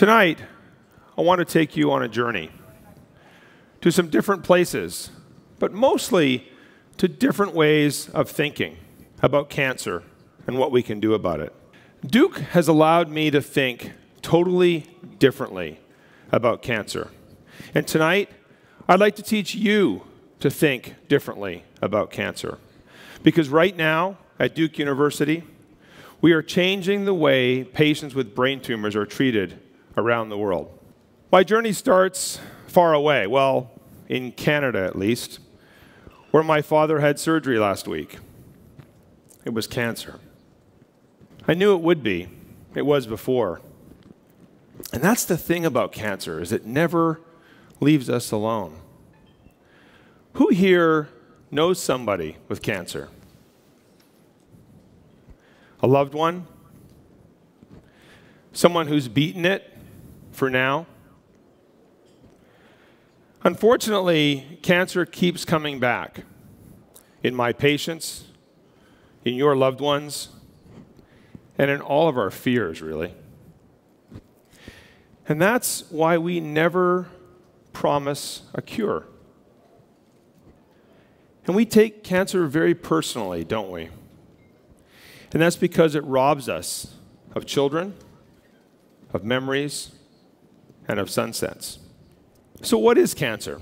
Tonight, I want to take you on a journey to some different places, but mostly to different ways of thinking about cancer and what we can do about it. Duke has allowed me to think totally differently about cancer. And tonight, I'd like to teach you to think differently about cancer. Because right now, at Duke University, we are changing the way patients with brain tumors are treated around the world. My journey starts far away, well, in Canada at least, where my father had surgery last week. It was cancer. I knew it would be. It was before. And that's the thing about cancer is it never leaves us alone. Who here knows somebody with cancer? A loved one? Someone who's beaten it for now? Unfortunately, cancer keeps coming back in my patients, in your loved ones, and in all of our fears, really. And that's why we never promise a cure. And we take cancer very personally, don't we? And that's because it robs us of children, of memories, and of sunsets. So, what is cancer?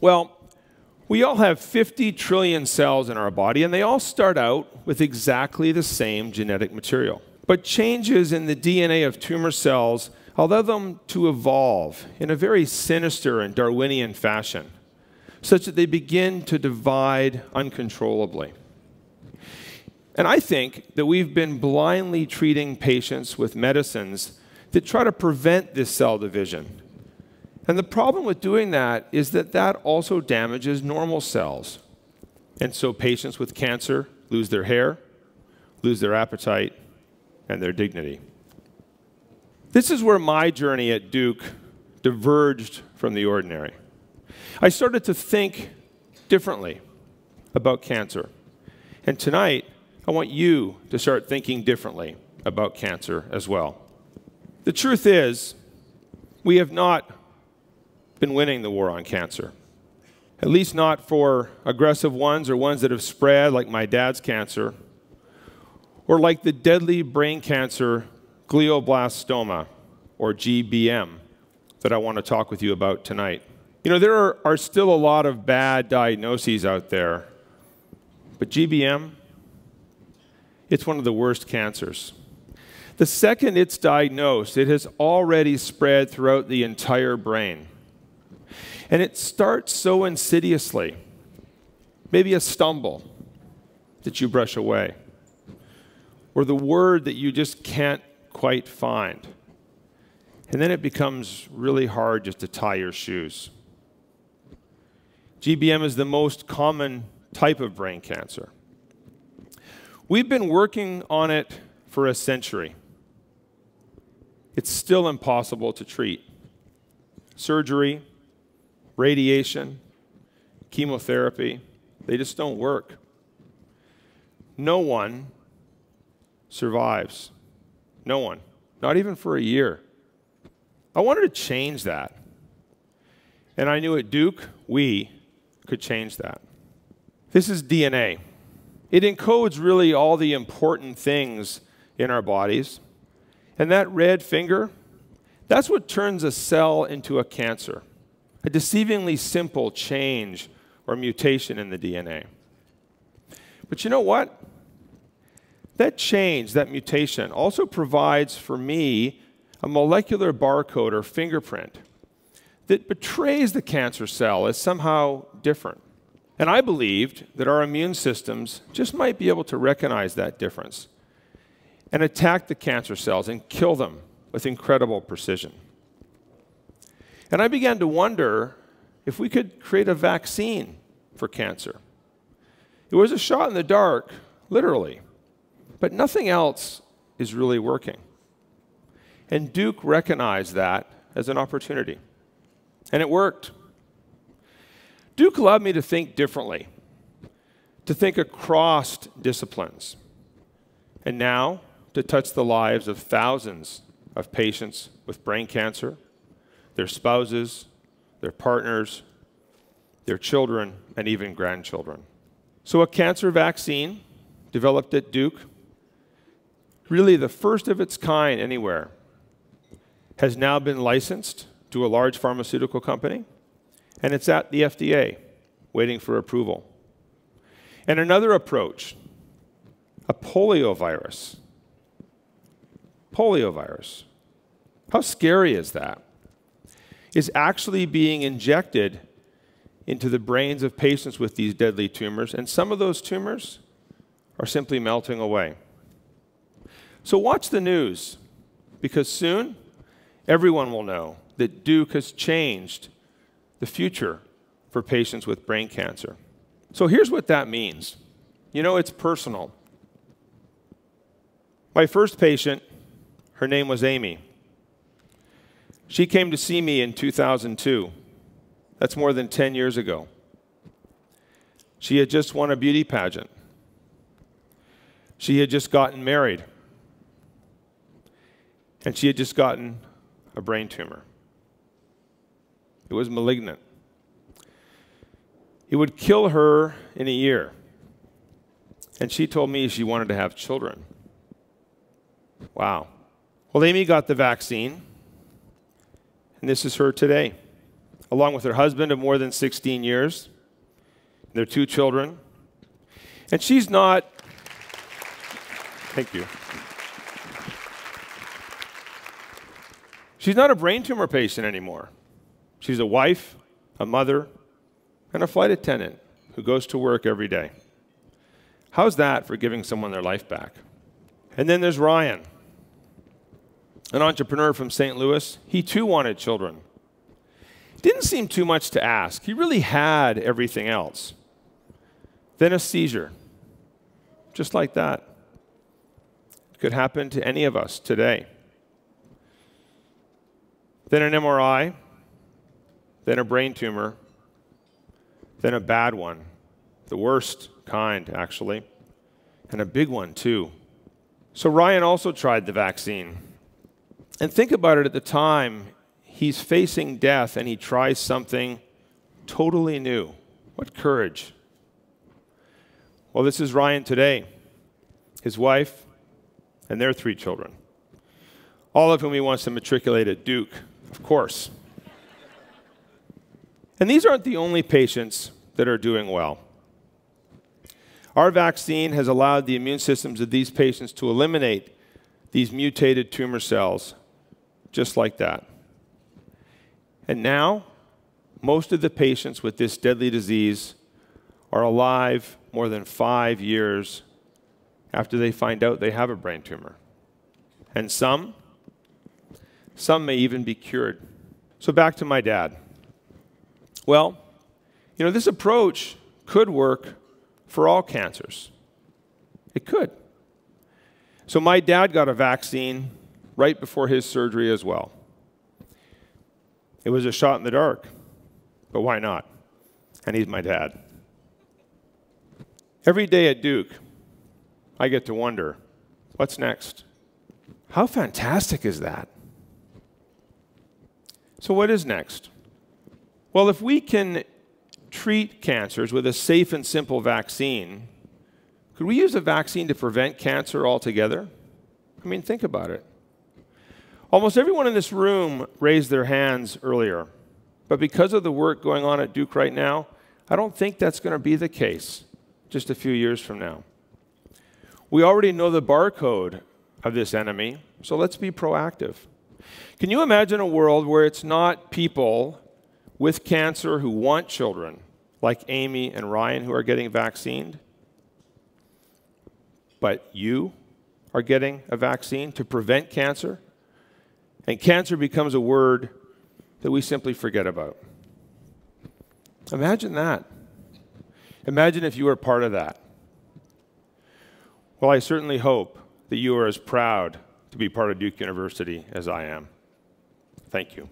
Well, we all have 50 trillion cells in our body, and they all start out with exactly the same genetic material. But changes in the DNA of tumor cells allow them to evolve in a very sinister and Darwinian fashion, such that they begin to divide uncontrollably. And I think that we've been blindly treating patients with medicines that try to prevent this cell division. And the problem with doing that is that that also damages normal cells. And so patients with cancer lose their hair, lose their appetite, and their dignity. This is where my journey at Duke diverged from the ordinary. I started to think differently about cancer. And tonight, I want you to start thinking differently about cancer as well. The truth is, we have not been winning the war on cancer. At least not for aggressive ones or ones that have spread, like my dad's cancer, or like the deadly brain cancer glioblastoma, or GBM, that I want to talk with you about tonight. You know, there are, are still a lot of bad diagnoses out there, but GBM, it's one of the worst cancers. The second it's diagnosed, it has already spread throughout the entire brain. And it starts so insidiously. Maybe a stumble that you brush away, or the word that you just can't quite find. And then it becomes really hard just to tie your shoes. GBM is the most common type of brain cancer. We've been working on it for a century. It's still impossible to treat. Surgery, radiation, chemotherapy, they just don't work. No one survives. No one. Not even for a year. I wanted to change that. And I knew at Duke, we could change that. This is DNA. It encodes really all the important things in our bodies. And that red finger, that's what turns a cell into a cancer, a deceivingly simple change or mutation in the DNA. But you know what? That change, that mutation, also provides for me a molecular barcode or fingerprint that betrays the cancer cell as somehow different. And I believed that our immune systems just might be able to recognize that difference and attack the cancer cells and kill them with incredible precision. And I began to wonder if we could create a vaccine for cancer. It was a shot in the dark, literally, but nothing else is really working. And Duke recognized that as an opportunity. And it worked. Duke allowed me to think differently, to think across disciplines. And now, to touch the lives of thousands of patients with brain cancer, their spouses, their partners, their children, and even grandchildren. So, a cancer vaccine developed at Duke, really the first of its kind anywhere, has now been licensed to a large pharmaceutical company, and it's at the FDA waiting for approval. And another approach, a poliovirus. Poliovirus. How scary is that? Is actually being injected into the brains of patients with these deadly tumors, and some of those tumors are simply melting away. So watch the news, because soon everyone will know that Duke has changed the future for patients with brain cancer. So here's what that means. You know, it's personal. My first patient, her name was Amy. She came to see me in 2002. That's more than 10 years ago. She had just won a beauty pageant. She had just gotten married. And she had just gotten a brain tumor. It was malignant. It would kill her in a year. And she told me she wanted to have children. Wow. Well, Amy got the vaccine, and this is her today, along with her husband of more than 16 years, their two children. And she's not, thank you. She's not a brain tumor patient anymore. She's a wife, a mother, and a flight attendant who goes to work every day. How's that for giving someone their life back? And then there's Ryan, an entrepreneur from St. Louis. He too wanted children. Didn't seem too much to ask. He really had everything else. Then a seizure, just like that. Could happen to any of us today. Then an MRI, then a brain tumor, then a bad one, the worst kind, actually, and a big one, too. So Ryan also tried the vaccine. And think about it at the time, he's facing death and he tries something totally new. What courage. Well, this is Ryan today, his wife, and their three children, all of whom he wants to matriculate at Duke, of course. And these aren't the only patients that are doing well. Our vaccine has allowed the immune systems of these patients to eliminate these mutated tumor cells just like that. And now, most of the patients with this deadly disease are alive more than five years after they find out they have a brain tumor. And some, some may even be cured. So back to my dad. Well, you know, this approach could work for all cancers. It could. So my dad got a vaccine right before his surgery as well. It was a shot in the dark, but why not? And he's my dad. Every day at Duke, I get to wonder what's next? How fantastic is that? So, what is next? Well, if we can treat cancers with a safe and simple vaccine, could we use a vaccine to prevent cancer altogether? I mean, think about it. Almost everyone in this room raised their hands earlier, but because of the work going on at Duke right now, I don't think that's going to be the case just a few years from now. We already know the barcode of this enemy, so let's be proactive. Can you imagine a world where it's not people with cancer who want children, like Amy and Ryan who are getting vaccinated, but you are getting a vaccine to prevent cancer, and cancer becomes a word that we simply forget about. Imagine that. Imagine if you were part of that. Well, I certainly hope that you are as proud to be part of Duke University as I am. Thank you.